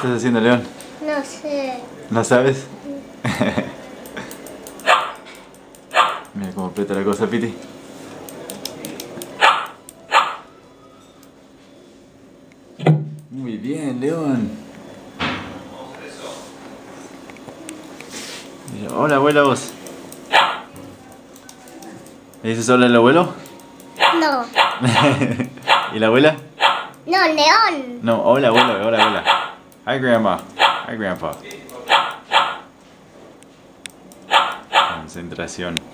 estás haciendo, León? No sé. ¿No sabes? Mira cómo aprieta la cosa, Piti. Muy bien, León. Hola, abuela, vos. ¿Le dices hola al abuelo? No. ¿Y la abuela? No, león. No, hola, abuelo, hola, abuela. Hi, grandma. Hi, grandpa. Concentración.